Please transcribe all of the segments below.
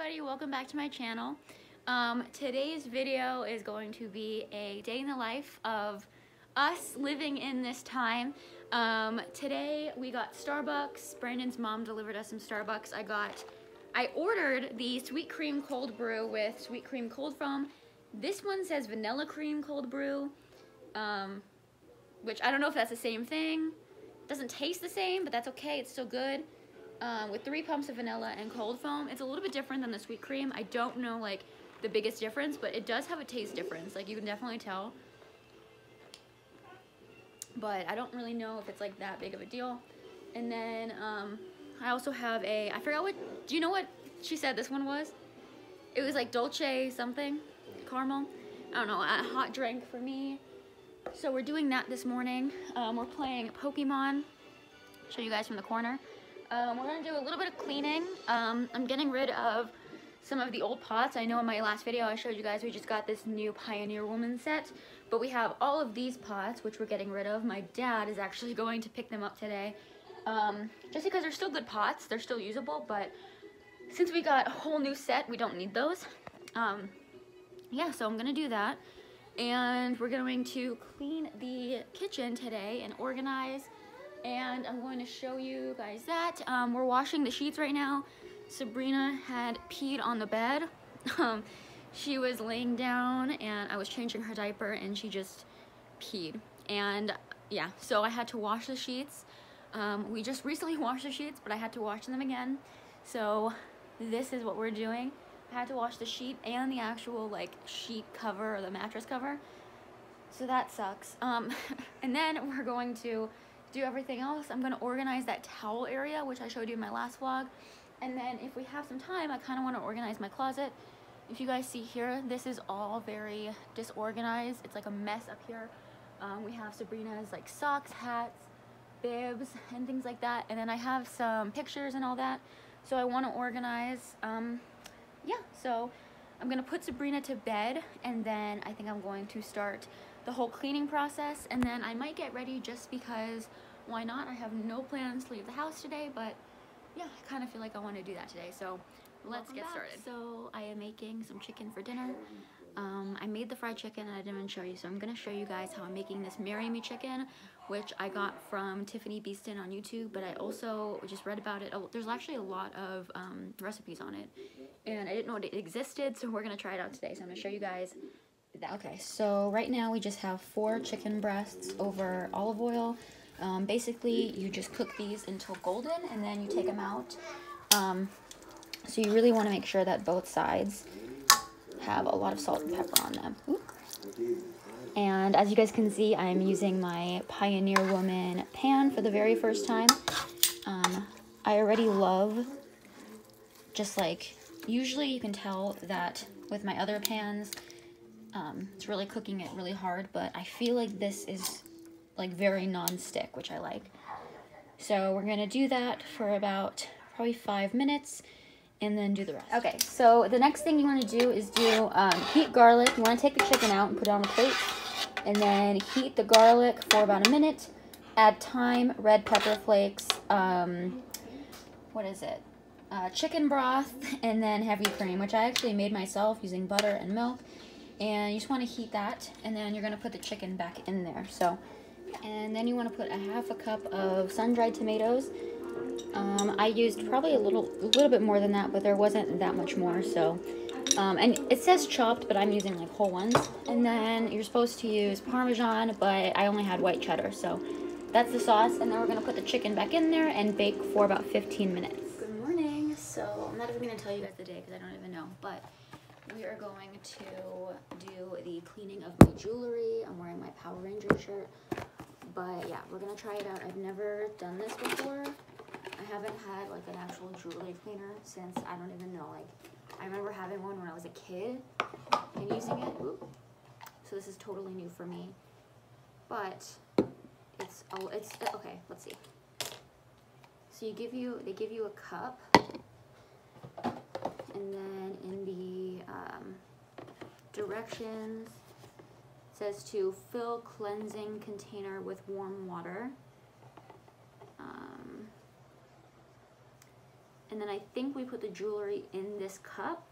everybody, welcome back to my channel. Um, today's video is going to be a day in the life of us living in this time. Um, today we got Starbucks, Brandon's mom delivered us some Starbucks. I got, I ordered the sweet cream cold brew with sweet cream cold foam. This one says vanilla cream cold brew, um, which I don't know if that's the same thing. It Doesn't taste the same, but that's okay, it's still good um, with three pumps of vanilla and cold foam. It's a little bit different than the sweet cream. I don't know like the biggest difference, but it does have a taste difference. Like you can definitely tell. But I don't really know if it's like that big of a deal. And then um, I also have a, I forgot what, do you know what she said this one was? It was like Dolce something, caramel. I don't know, a hot drink for me. So we're doing that this morning. Um, we're playing Pokemon. Show you guys from the corner. Um, we're gonna do a little bit of cleaning. Um, I'm getting rid of some of the old pots. I know in my last video I showed you guys we just got this new Pioneer Woman set, but we have all of these pots, which we're getting rid of. My dad is actually going to pick them up today. Um, just because they're still good pots, they're still usable, but since we got a whole new set, we don't need those. Um, yeah, so I'm gonna do that. And we're going to clean the kitchen today and organize and I'm going to show you guys that. Um, we're washing the sheets right now. Sabrina had peed on the bed. Um, she was laying down and I was changing her diaper and she just peed. And yeah, so I had to wash the sheets. Um, we just recently washed the sheets, but I had to wash them again. So this is what we're doing. I had to wash the sheet and the actual like sheet cover or the mattress cover. So that sucks. Um, and then we're going to do everything else. I'm gonna organize that towel area, which I showed you in my last vlog. And then if we have some time, I kinda wanna organize my closet. If you guys see here, this is all very disorganized. It's like a mess up here. Um, we have Sabrina's like socks, hats, bibs, and things like that. And then I have some pictures and all that. So I wanna organize, um, yeah, so I'm gonna put Sabrina to bed and then I think I'm going to start the whole cleaning process and then I might get ready just because why not? I have no plans to leave the house today, but yeah, I kind of feel like I want to do that today. So let's Welcome get back. started. So I am making some chicken for dinner. Um, I made the fried chicken and I didn't even show you. So I'm going to show you guys how I'm making this Marry Me chicken, which I got from Tiffany Beeston on YouTube, but I also just read about it. Oh, there's actually a lot of um, recipes on it and I didn't know it existed. So we're going to try it out today. So I'm going to show you guys Okay, so right now we just have four chicken breasts over olive oil. Um, basically, you just cook these until golden and then you take them out. Um, so you really want to make sure that both sides have a lot of salt and pepper on them. And as you guys can see, I'm using my Pioneer Woman pan for the very first time. Um, I already love just like, usually you can tell that with my other pans, um, it's really cooking it really hard, but I feel like this is like very non-stick, which I like. So we're gonna do that for about probably five minutes and then do the rest. Okay, so the next thing you wanna do is do um, heat garlic. You wanna take the chicken out and put it on a plate and then heat the garlic for about a minute. Add thyme, red pepper flakes, um, what is it? Uh, chicken broth, and then heavy cream, which I actually made myself using butter and milk and you just want to heat that and then you're going to put the chicken back in there. So and then you want to put a half a cup of sun-dried tomatoes. Um, I used probably a little a little bit more than that but there wasn't that much more so um, and it says chopped but I'm using like whole ones. And then you're supposed to use Parmesan but I only had white cheddar so that's the sauce. And then we're gonna put the chicken back in there and bake for about 15 minutes. Good morning. So I'm not even gonna tell you guys the day because I don't even know but we are going to do the cleaning of my jewelry. I'm wearing my Power Ranger shirt. But yeah, we're going to try it out. I've never done this before. I haven't had like an actual jewelry cleaner since I don't even know. Like, I remember having one when I was a kid and using it. Ooh. So this is totally new for me. But it's, oh, it's, uh, okay, let's see. So you give you, they give you a cup and then in the um, directions says to fill cleansing container with warm water um, And then I think we put the jewelry in this cup,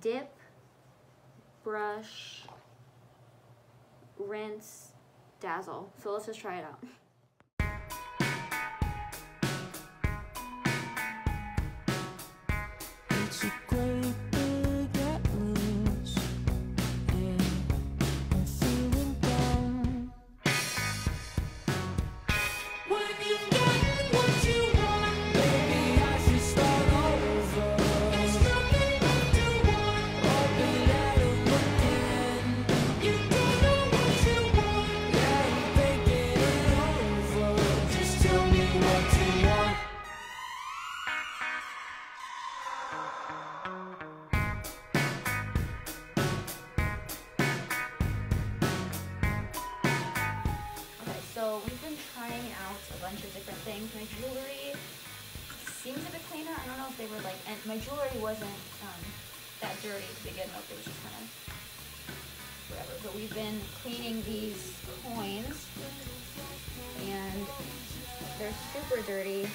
dip, brush, rinse, dazzle. So let's just try it out. that dirty to begin with. It was just kind of whatever. But we've been cleaning these coins and they're super dirty.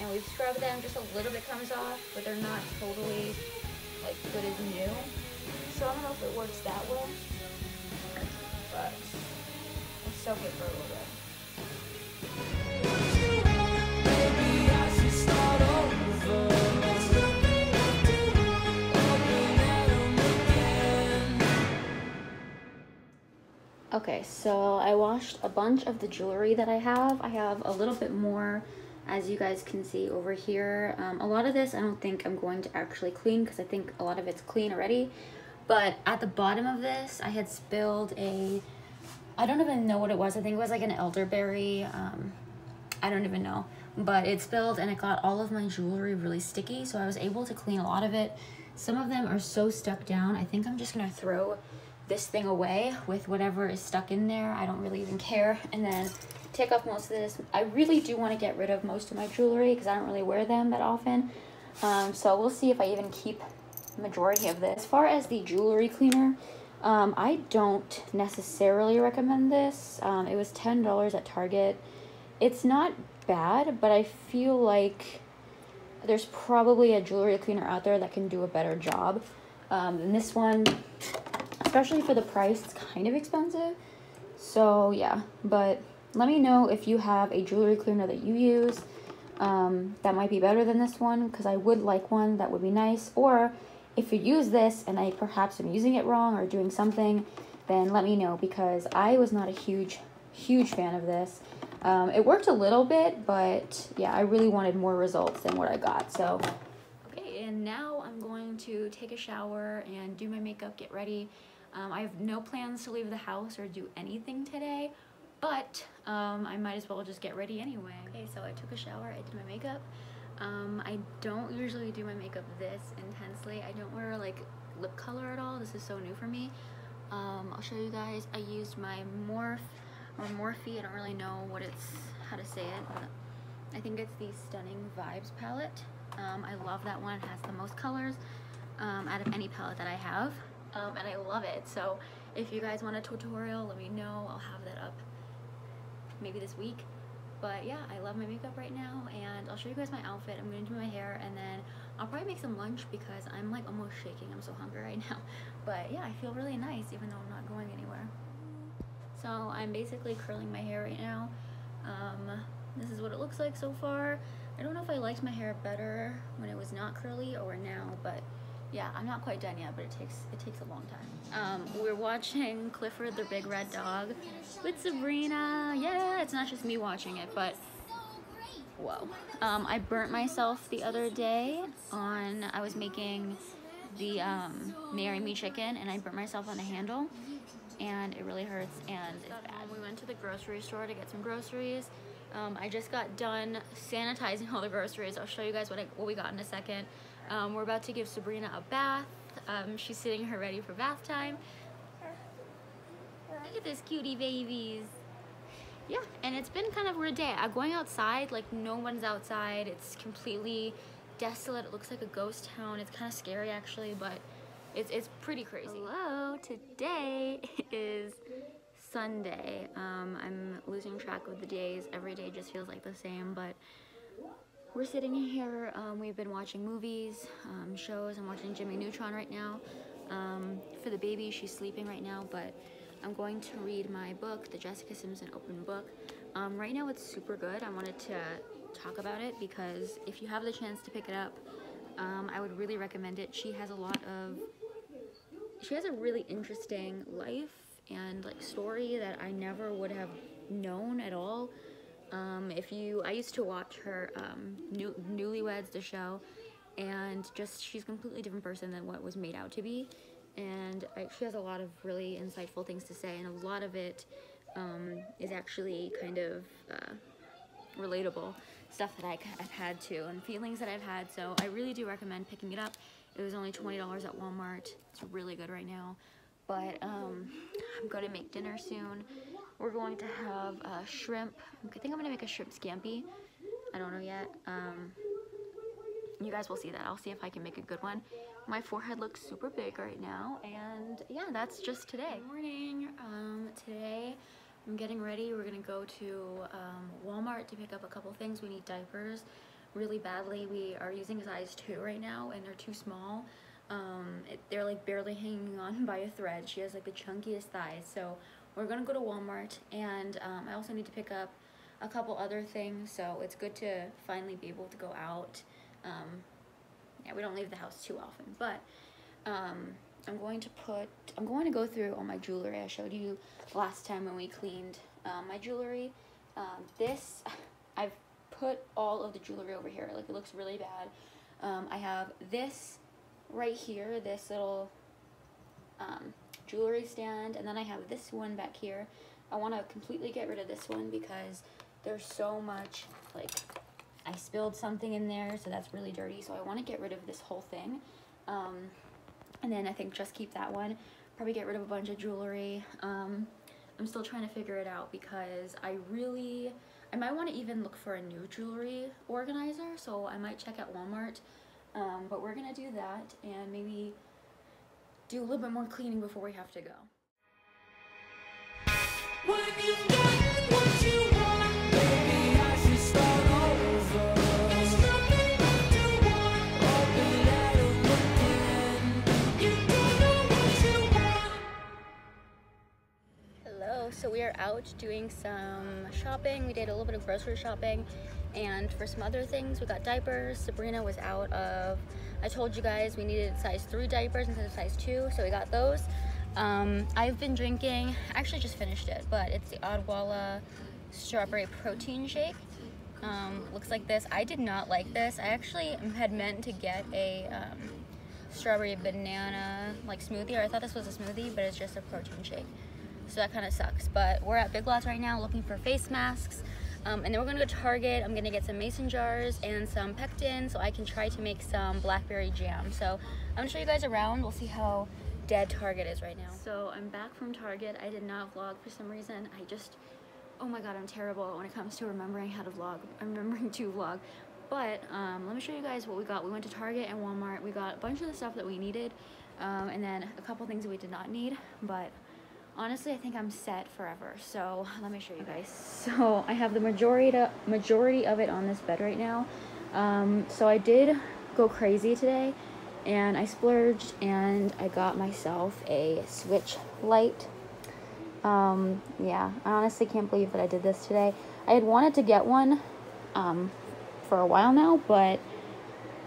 And we've scrubbed them, just a little bit comes off, but they're not totally like good as new. So I don't know if it works that well, but it's so good for a little bit. Okay, so I washed a bunch of the jewelry that I have. I have a little bit more, as you guys can see over here. Um, a lot of this I don't think I'm going to actually clean because I think a lot of it's clean already. But at the bottom of this, I had spilled a, I don't even know what it was. I think it was like an elderberry, um, I don't even know. But it spilled and it got all of my jewelry really sticky. So I was able to clean a lot of it. Some of them are so stuck down. I think I'm just going to throw this thing away with whatever is stuck in there. I don't really even care. And then take off most of this. I really do want to get rid of most of my jewelry because I don't really wear them that often. Um, so we'll see if I even keep majority of this. As far as the jewelry cleaner, um, I don't necessarily recommend this. Um, it was $10 at Target. It's not bad, but I feel like there's probably a jewelry cleaner out there that can do a better job. Um, this one especially for the price, it's kind of expensive. So yeah, but let me know if you have a jewelry cleaner that you use um, that might be better than this one because I would like one that would be nice. Or if you use this and I perhaps am using it wrong or doing something, then let me know because I was not a huge, huge fan of this. Um, it worked a little bit, but yeah, I really wanted more results than what I got. So, okay, and now I'm going to take a shower and do my makeup, get ready. Um, I have no plans to leave the house or do anything today, but um, I might as well just get ready anyway. Okay, so I took a shower, I did my makeup. Um, I don't usually do my makeup this intensely. I don't wear like lip color at all. This is so new for me. Um, I'll show you guys. I used my Morph or Morphe. I don't really know what it's, how to say it, I think it's the Stunning Vibes palette. Um, I love that one. It has the most colors um, out of any palette that I have um, and I love it. So if you guys want a tutorial, let me know. I'll have that up maybe this week. But yeah, I love my makeup right now and I'll show you guys my outfit. I'm gonna do my hair and then I'll probably make some lunch because I'm like almost shaking. I'm so hungry right now. But yeah, I feel really nice even though I'm not going anywhere. So I'm basically curling my hair right now. Um, this is what it looks like so far. I don't know if I liked my hair better when it was not curly or now, but yeah, I'm not quite done yet, but it takes it takes a long time. Um, we're watching Clifford the Big Red Dog with Sabrina. Yeah, it's not just me watching it, but whoa. Um, I burnt myself the other day on, I was making the um, Marry Me chicken and I burnt myself on the handle and it really hurts and it's bad. We went to the grocery store to get some groceries. Um, I just got done sanitizing all the groceries. I'll show you guys what, I, what we got in a second. Um, we're about to give Sabrina a bath. Um, she's sitting her ready for bath time. Look at this cutie babies. Yeah, and it's been kind of weird day. I'm going outside, like no one's outside. It's completely desolate. It looks like a ghost town. It's kind of scary actually, but it's, it's pretty crazy. Hello, today is Sunday. Um, I'm losing track of the days. Every day just feels like the same, but we're sitting here. Um, we've been watching movies, um, shows. I'm watching Jimmy Neutron right now. Um, for the baby, she's sleeping right now, but I'm going to read my book, the Jessica Simpson Open Book. Um, right now, it's super good. I wanted to talk about it because if you have the chance to pick it up, um, I would really recommend it. She has a lot of, she has a really interesting life and like story that I never would have known at all. Um, if you, I used to watch her um, New, Newlyweds, the show, and just she's a completely different person than what was made out to be. And I, she has a lot of really insightful things to say, and a lot of it um, is actually kind of uh, relatable stuff that I, have had too, and feelings that I've had. So I really do recommend picking it up. It was only $20 at Walmart. It's really good right now. But um, I'm going to make dinner soon. We're going to have uh, shrimp. I think I'm going to make a shrimp scampi. I don't know yet. Um, you guys will see that. I'll see if I can make a good one. My forehead looks super big right now. And yeah, that's just today. Good morning. Um, today I'm getting ready. We're going to go to um, Walmart to pick up a couple things. We need diapers really badly. We are using size 2 right now and they're too small. Um, it, they're like barely hanging on by a thread. She has like the chunkiest thighs. So we're gonna go to Walmart and um, I also need to pick up a couple other things so it's good to finally be able to go out. Um, yeah we don't leave the house too often but um, I'm going to put I'm going to go through all my jewelry. I showed you last time when we cleaned um, my jewelry. Um, this I've put all of the jewelry over here. Like it looks really bad. Um, I have this right here this little jewelry stand and then I have this one back here. I want to completely get rid of this one because there's so much like I spilled something in there so that's really dirty so I want to get rid of this whole thing. Um, and then I think just keep that one. Probably get rid of a bunch of jewelry. Um, I'm still trying to figure it out because I really I might want to even look for a new jewelry organizer so I might check at Walmart. Um, but we're gonna do that and maybe do a little bit more cleaning before we have to go. So we are out doing some shopping. We did a little bit of grocery shopping and for some other things, we got diapers. Sabrina was out of I told you guys we needed size 3 diapers instead of size 2, so we got those. Um, I've been drinking, I actually just finished it, but it's the Odwalla Strawberry Protein Shake. Um, looks like this. I did not like this. I actually had meant to get a um, strawberry banana like smoothie, or I thought this was a smoothie, but it's just a protein shake. So that kind of sucks. But we're at Big Lots right now looking for face masks. Um, and then we're gonna go to Target. I'm gonna get some mason jars and some pectin so I can try to make some blackberry jam. So I'm gonna show you guys around. We'll see how dead Target is right now. So I'm back from Target. I did not vlog for some reason. I just, oh my God, I'm terrible when it comes to remembering how to vlog. I'm remembering to vlog. But um, let me show you guys what we got. We went to Target and Walmart. We got a bunch of the stuff that we needed um, and then a couple things that we did not need. But honestly I think I'm set forever so let me show you guys. So I have the majority majority of it on this bed right now. Um, so I did go crazy today and I splurged and I got myself a Switch Lite. Um, yeah I honestly can't believe that I did this today. I had wanted to get one um, for a while now but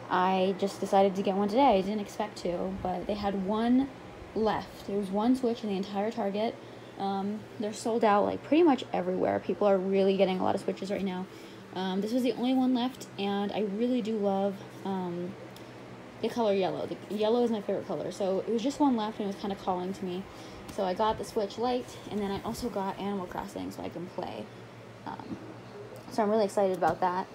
I just decided to get one today. I didn't expect to but they had one left. There was one switch in the entire Target. Um, they're sold out like pretty much everywhere. People are really getting a lot of switches right now. Um, this was the only one left, and I really do love um, the color yellow. The yellow is my favorite color, so it was just one left, and it was kind of calling to me. So I got the Switch Lite, and then I also got Animal Crossing so I can play. Um, so I'm really excited about that.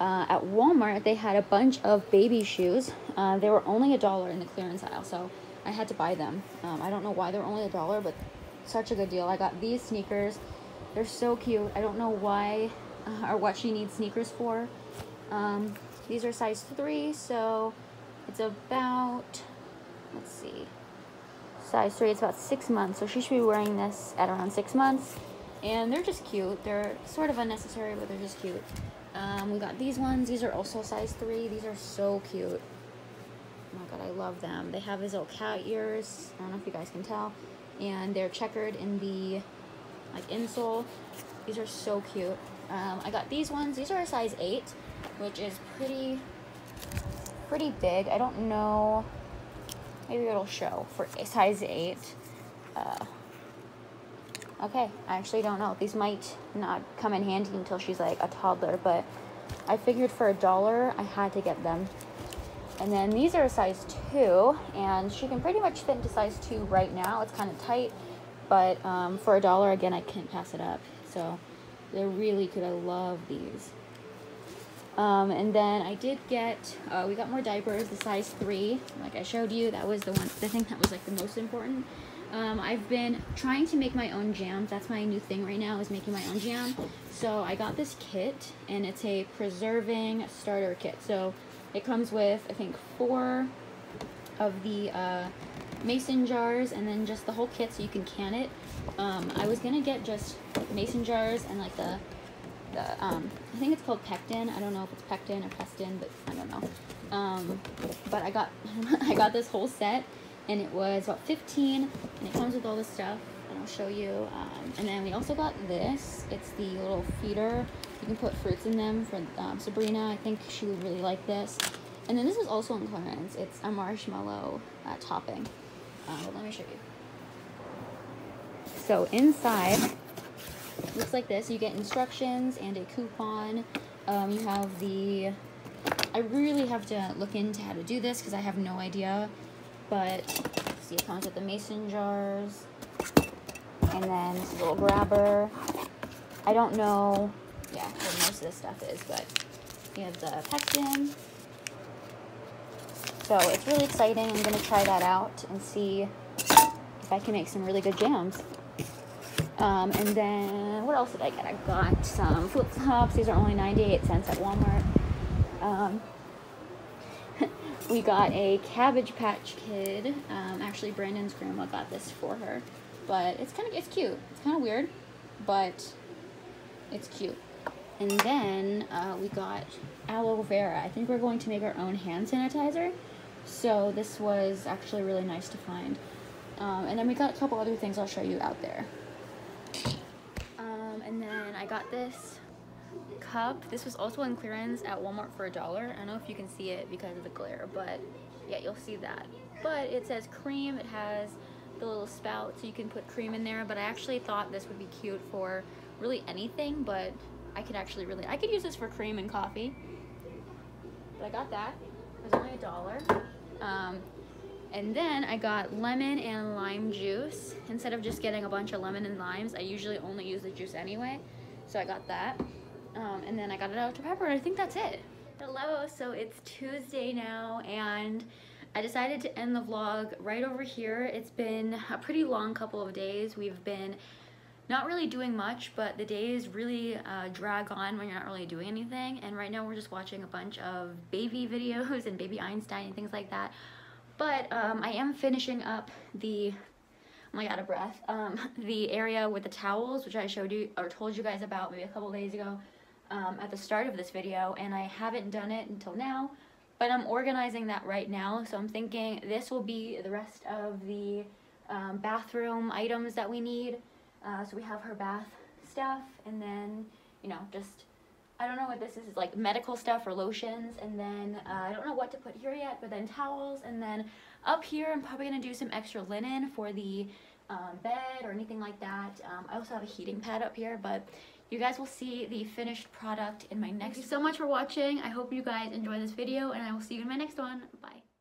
Uh, at Walmart, they had a bunch of baby shoes. Uh, they were only a dollar in the clearance aisle, so I had to buy them. Um, I don't know why they're only a dollar, but such a good deal. I got these sneakers. They're so cute. I don't know why uh, or what she needs sneakers for. Um, these are size 3, so it's about, let's see, size 3, it's about 6 months. So she should be wearing this at around 6 months. And they're just cute. They're sort of unnecessary, but they're just cute. Um, we got these ones. These are also size 3. These are so cute. Oh my god, I love them. They have his little cat ears. I don't know if you guys can tell. And they're checkered in the like insole. These are so cute. Um, I got these ones. These are a size 8, which is pretty, pretty big. I don't know. Maybe it'll show for a size 8. Uh, okay, I actually don't know. These might not come in handy until she's like a toddler, but I figured for a dollar I had to get them. And then these are a size 2, and she can pretty much fit into size 2 right now. It's kind of tight, but um, for a dollar, again, I can't pass it up. So they're really good. I love these. Um, and then I did get, uh, we got more diapers, the size 3. Like I showed you, that was the one, the thing that was like the most important. Um, I've been trying to make my own jams. That's my new thing right now is making my own jam. So I got this kit and it's a preserving starter kit. So it comes with, I think, four of the uh, mason jars and then just the whole kit so you can can it. Um, I was going to get just mason jars and like the, the um, I think it's called pectin. I don't know if it's pectin or pestin, but I don't know. Um, but I got, I got this whole set and it was about 15 and it comes with all this stuff and I'll show you um, and then we also got this it's the little feeder you can put fruits in them for um, Sabrina. I think she would really like this. And then this is also on clearance it's a marshmallow uh, topping. Uh, let me show you. So inside looks like this. You get instructions and a coupon. Um, you have the I really have to look into how to do this because I have no idea. But see it comes with the mason jars and then this little grabber I don't know yeah what most of this stuff is but we have the pectin so it's really exciting. I'm gonna try that out and see if I can make some really good jams. Um, and then what else did I get? I got some flip-flops. These are only 98 cents at Walmart. Um, we got a Cabbage Patch Kid. Um, actually, Brandon's grandma got this for her, but it's kind of it's cute. It's kind of weird, but it's cute. And then uh, we got aloe vera. I think we're going to make our own hand sanitizer. So this was actually really nice to find. Um, and then we got a couple other things I'll show you out there. Um, and then I got this cup. This was also on clearance at Walmart for a dollar. I don't know if you can see it because of the glare, but yeah, you'll see that. But it says cream. It has the little spout so you can put cream in there. But I actually thought this would be cute for really anything, but I could actually really, I could use this for cream and coffee. But I got that. It was only a dollar. Um, and then I got lemon and lime juice. Instead of just getting a bunch of lemon and limes, I usually only use the juice anyway. So I got that. Um, and then I got it Dr. Pepper, and I think that's it. Hello, so it's Tuesday now, and I decided to end the vlog right over here. It's been a pretty long couple of days. We've been not really doing much, but the days really uh, drag on when you're not really doing anything. And right now we're just watching a bunch of baby videos and baby Einstein and things like that. But um, I am finishing up the, oh my god, of breath, um, the area with the towels, which I showed you or told you guys about maybe a couple days ago um, at the start of this video and I haven't done it until now but I'm organizing that right now so I'm thinking this will be the rest of the um, bathroom items that we need uh, so we have her bath stuff and then you know just I don't know what this is it's like medical stuff or lotions and then uh, I don't know what to put here yet but then towels and then up here I'm probably gonna do some extra linen for the um, bed or anything like that um, I also have a heating pad up here but you guys will see the finished product in my next. Thank you so much for watching. I hope you guys enjoy this video and I will see you in my next one. Bye.